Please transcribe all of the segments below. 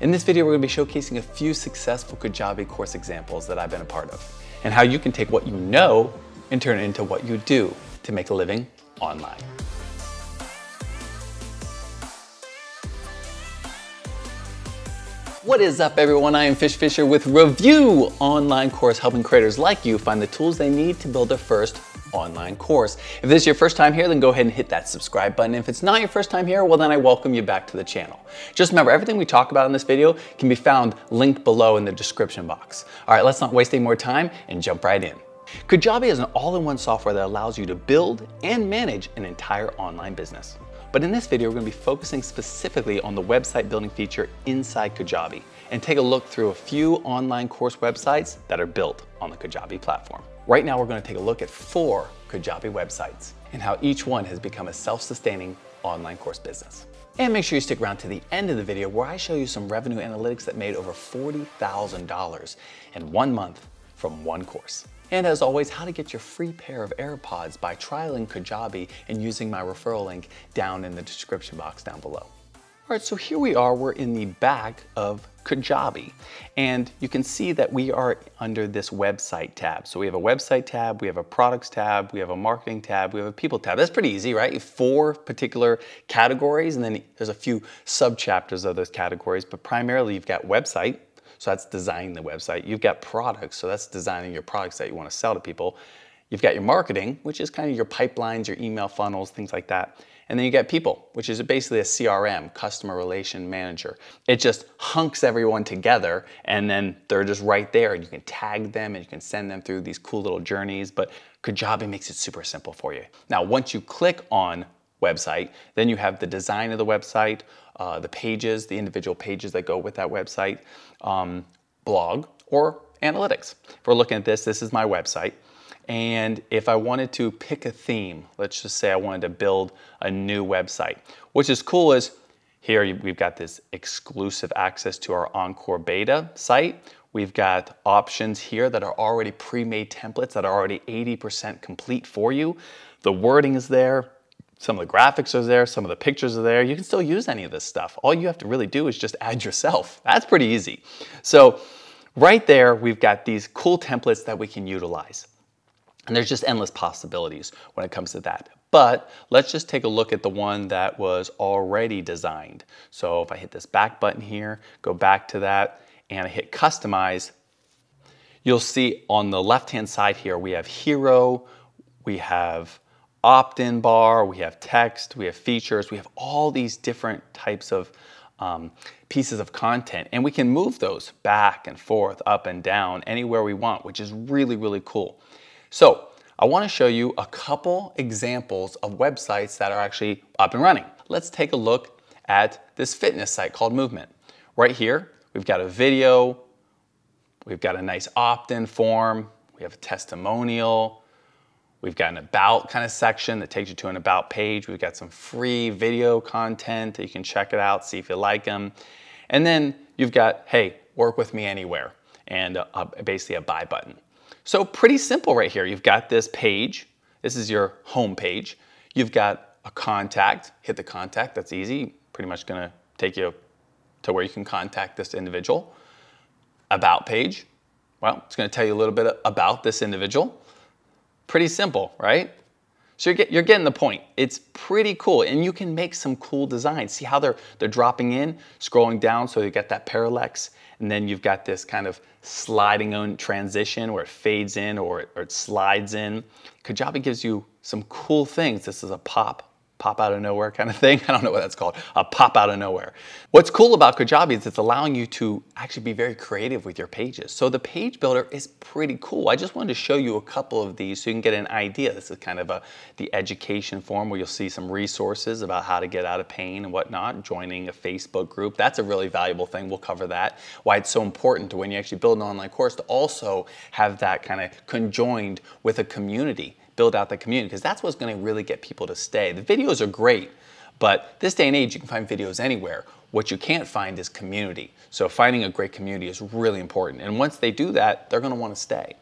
In this video, we're gonna be showcasing a few successful Kajabi course examples that I've been a part of, and how you can take what you know and turn it into what you do to make a living online. What is up everyone? I am Fish Fischer with Review Online Course, helping creators like you find the tools they need to build their first online course. If this is your first time here, then go ahead and hit that subscribe button. If it's not your first time here, well then I welcome you back to the channel. Just remember, everything we talk about in this video can be found linked below in the description box. All right, let's not waste any more time and jump right in. Kajabi is an all-in-one software that allows you to build and manage an entire online business. But in this video, we're gonna be focusing specifically on the website building feature inside Kajabi and take a look through a few online course websites that are built on the Kajabi platform. Right now, we're gonna take a look at four Kajabi websites and how each one has become a self-sustaining online course business. And make sure you stick around to the end of the video where I show you some revenue analytics that made over $40,000 in one month from one course. And as always, how to get your free pair of AirPods by trialing Kajabi and using my referral link down in the description box down below. All right, so here we are, we're in the back of Kajabi. And you can see that we are under this website tab. So we have a website tab, we have a products tab, we have a marketing tab, we have a people tab. That's pretty easy, right? Four particular categories, and then there's a few sub-chapters of those categories, but primarily you've got website, so that's designing the website. You've got products, so that's designing your products that you want to sell to people. You've got your marketing, which is kind of your pipelines, your email funnels, things like that. And then you get people, which is basically a CRM, customer relation manager. It just hunks everyone together and then they're just right there and you can tag them and you can send them through these cool little journeys. But Kajabi makes it super simple for you. Now, once you click on website, then you have the design of the website, uh, the pages, the individual pages that go with that website, um, blog, or analytics. If we're looking at this, this is my website. And if I wanted to pick a theme, let's just say I wanted to build a new website, which is cool is here we've got this exclusive access to our Encore beta site. We've got options here that are already pre-made templates that are already 80% complete for you. The wording is there, some of the graphics are there, some of the pictures are there. You can still use any of this stuff. All you have to really do is just add yourself. That's pretty easy. So right there, we've got these cool templates that we can utilize. And there's just endless possibilities when it comes to that. But let's just take a look at the one that was already designed. So if I hit this back button here, go back to that, and I hit customize, you'll see on the left-hand side here, we have hero, we have opt-in bar, we have text, we have features, we have all these different types of um, pieces of content. And we can move those back and forth, up and down, anywhere we want, which is really, really cool. So I want to show you a couple examples of websites that are actually up and running. Let's take a look at this fitness site called Movement. Right here, we've got a video, we've got a nice opt-in form, we have a testimonial, We've got an about kind of section that takes you to an about page. We've got some free video content that you can check it out, see if you like them. And then you've got, hey, work with me anywhere, and a, a, basically a buy button. So pretty simple right here. You've got this page. This is your home page. You've got a contact. Hit the contact. That's easy. Pretty much going to take you to where you can contact this individual. About page. Well, it's going to tell you a little bit about this individual. Pretty simple, right? So you're, get, you're, getting the point. It's pretty cool, and you can make some cool designs. See how they're, they're dropping in, scrolling down, so you get that parallax, and then you've got this kind of sliding on transition where it fades in or it, or it slides in. Kajabi gives you some cool things. This is a pop pop out of nowhere kind of thing. I don't know what that's called, a pop out of nowhere. What's cool about Kajabi is it's allowing you to actually be very creative with your pages. So the page builder is pretty cool. I just wanted to show you a couple of these so you can get an idea. This is kind of a the education form where you'll see some resources about how to get out of pain and whatnot, joining a Facebook group. That's a really valuable thing. We'll cover that. Why it's so important to when you actually build an online course to also have that kind of conjoined with a community build out the community because that's what's going to really get people to stay. The videos are great, but this day and age, you can find videos anywhere. What you can't find is community. So finding a great community is really important. And once they do that, they're going to want to stay.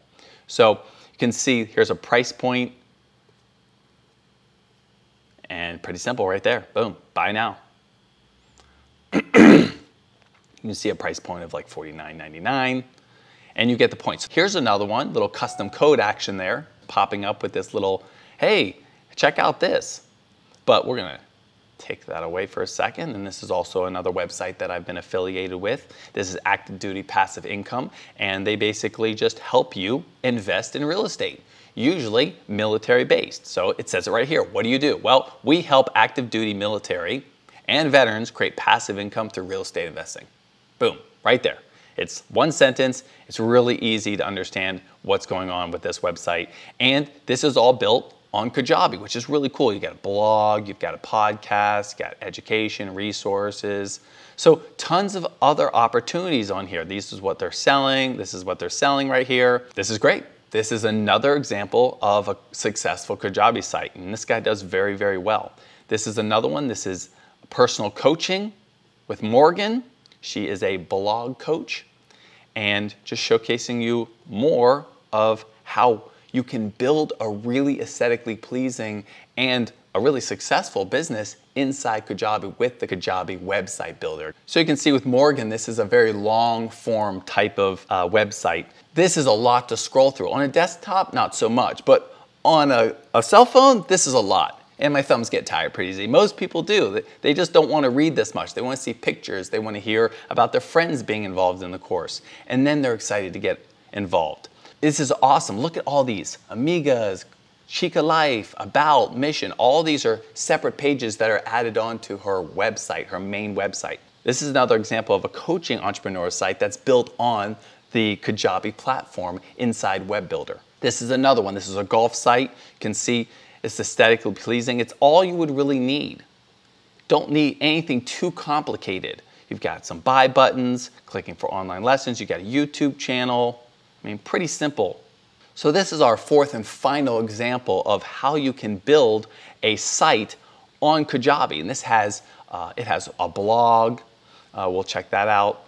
So you can see here's a price point and pretty simple right there. Boom, buy now. You can see a price point of like $49.99 and you get the points. Here's another one, little custom code action there, popping up with this little, hey, check out this. But we're gonna take that away for a second. And this is also another website that I've been affiliated with. This is Active Duty Passive Income, and they basically just help you invest in real estate, usually military based. So it says it right here. What do you do? Well, we help active duty military and veterans create passive income through real estate investing. Boom, right there. It's one sentence. It's really easy to understand what's going on with this website. And this is all built on Kajabi, which is really cool. You got a blog, you've got a podcast, got education, resources. So tons of other opportunities on here. This is what they're selling. This is what they're selling right here. This is great. This is another example of a successful Kajabi site. And this guy does very, very well. This is another one. This is personal coaching with Morgan. She is a blog coach and just showcasing you more of how you can build a really aesthetically pleasing and a really successful business inside Kajabi with the Kajabi website builder. So you can see with Morgan, this is a very long form type of uh, website. This is a lot to scroll through. On a desktop, not so much, but on a, a cell phone, this is a lot and my thumbs get tired pretty easy. Most people do. They just don't want to read this much. They want to see pictures. They want to hear about their friends being involved in the course. And then they're excited to get involved. This is awesome. Look at all these Amigas, Chica Life, About, Mission. All these are separate pages that are added on to her website, her main website. This is another example of a coaching entrepreneur site that's built on the Kajabi platform inside Web Builder. This is another one. This is a golf site. You can see it's aesthetically pleasing. It's all you would really need. Don't need anything too complicated. You've got some buy buttons, clicking for online lessons. You've got a YouTube channel. I mean, pretty simple. So this is our fourth and final example of how you can build a site on Kajabi. And this has, uh, it has a blog. Uh, we'll check that out.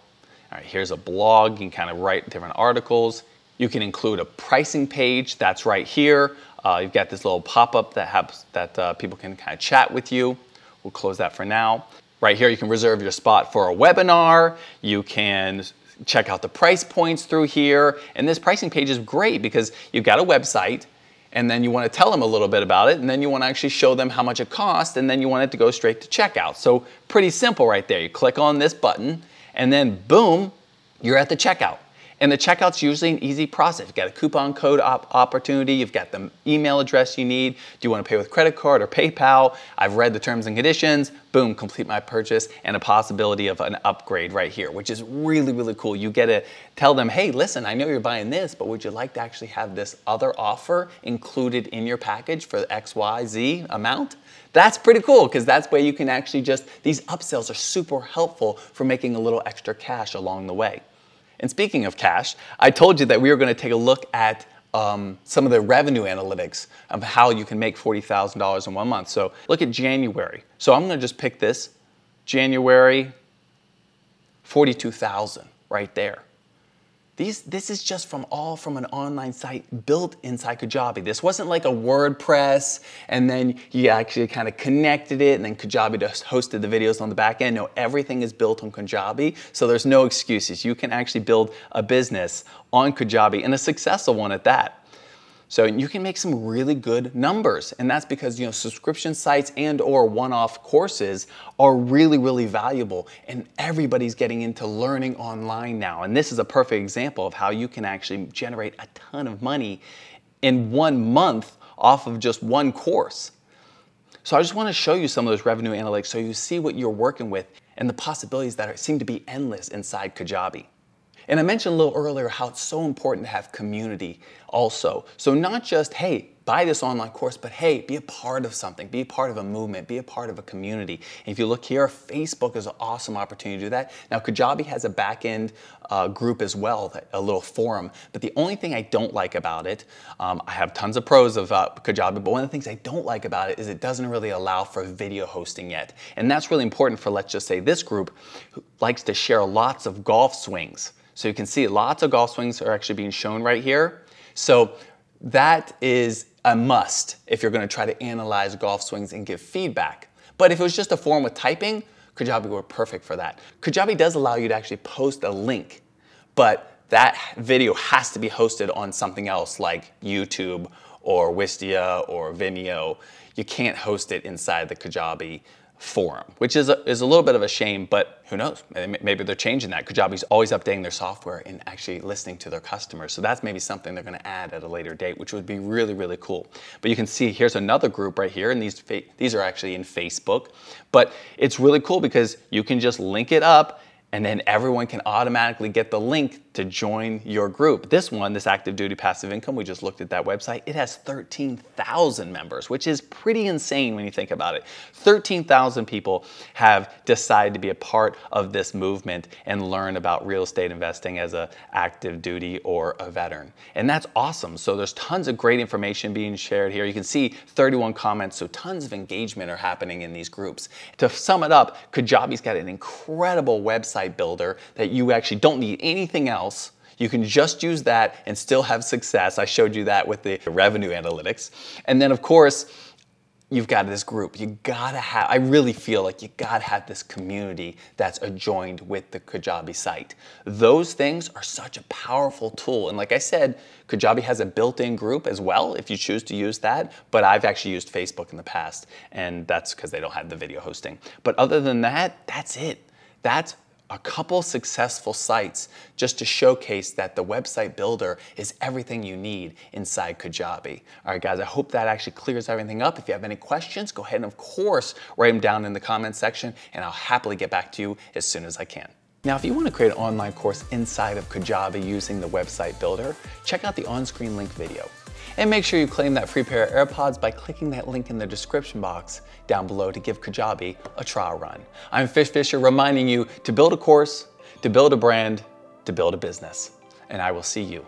All right, here's a blog. You can kind of write different articles. You can include a pricing page. That's right here. Uh, you've got this little pop-up that, has, that uh, people can kind of chat with you. We'll close that for now. Right here, you can reserve your spot for a webinar. You can check out the price points through here. And this pricing page is great because you've got a website and then you want to tell them a little bit about it and then you want to actually show them how much it costs and then you want it to go straight to checkout. So pretty simple right there. You click on this button and then boom, you're at the checkout. And the checkout's usually an easy process. You've got a coupon code op opportunity, you've got the email address you need. Do you want to pay with credit card or PayPal? I've read the terms and conditions. Boom, complete my purchase and a possibility of an upgrade right here, which is really, really cool. You get to tell them, hey, listen, I know you're buying this, but would you like to actually have this other offer included in your package for XYZ amount? That's pretty cool because that's where you can actually just, these upsells are super helpful for making a little extra cash along the way. And speaking of cash, I told you that we were going to take a look at um, some of the revenue analytics of how you can make $40,000 in one month. So look at January. So I'm going to just pick this January 42,000 right there. These, this is just from all from an online site built inside Kajabi. This wasn't like a WordPress and then you actually kind of connected it and then Kajabi just hosted the videos on the back end. No, everything is built on Kajabi, so there's no excuses. You can actually build a business on Kajabi and a successful one at that. So you can make some really good numbers. And that's because, you know, subscription sites and or one-off courses are really, really valuable. And everybody's getting into learning online now. And this is a perfect example of how you can actually generate a ton of money in one month off of just one course. So I just want to show you some of those revenue analytics so you see what you're working with and the possibilities that are, seem to be endless inside Kajabi. And I mentioned a little earlier how it's so important to have community also. So not just, hey, buy this online course, but hey, be a part of something, be a part of a movement, be a part of a community. And if you look here, Facebook is an awesome opportunity to do that. Now, Kajabi has a back-end uh, group as well, a little forum. But the only thing I don't like about it, um, I have tons of pros of uh, Kajabi, but one of the things I don't like about it is it doesn't really allow for video hosting yet. And that's really important for, let's just say, this group who likes to share lots of golf swings. So you can see lots of golf swings are actually being shown right here. So that is a must if you're gonna try to analyze golf swings and give feedback. But if it was just a form with typing, Kajabi were perfect for that. Kajabi does allow you to actually post a link, but that video has to be hosted on something else like YouTube or Wistia or Vimeo. You can't host it inside the Kajabi forum, which is a, is a little bit of a shame, but who knows? Maybe they're changing that. Kajabi's always updating their software and actually listening to their customers. So that's maybe something they're gonna add at a later date, which would be really, really cool. But you can see here's another group right here, and these, these are actually in Facebook. But it's really cool because you can just link it up and then everyone can automatically get the link to join your group. This one, this active duty passive income, we just looked at that website, it has 13,000 members, which is pretty insane when you think about it. 13,000 people have decided to be a part of this movement and learn about real estate investing as a active duty or a veteran. And that's awesome. So there's tons of great information being shared here. You can see 31 comments, so tons of engagement are happening in these groups. To sum it up, Kajabi's got an incredible website builder that you actually don't need anything else else. You can just use that and still have success. I showed you that with the revenue analytics. And then of course, you've got this group. You gotta have, I really feel like you gotta have this community that's adjoined with the Kajabi site. Those things are such a powerful tool. And like I said, Kajabi has a built-in group as well if you choose to use that, but I've actually used Facebook in the past, and that's because they don't have the video hosting. But other than that, that's it. That's a couple successful sites just to showcase that the website builder is everything you need inside Kajabi. All right, guys, I hope that actually clears everything up. If you have any questions, go ahead and of course, write them down in the comments section and I'll happily get back to you as soon as I can. Now, if you want to create an online course inside of Kajabi using the website builder, check out the on-screen link video. And make sure you claim that free pair of AirPods by clicking that link in the description box down below to give Kajabi a trial run. I'm Fish Fischer reminding you to build a course, to build a brand, to build a business. And I will see you